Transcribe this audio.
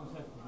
Bravo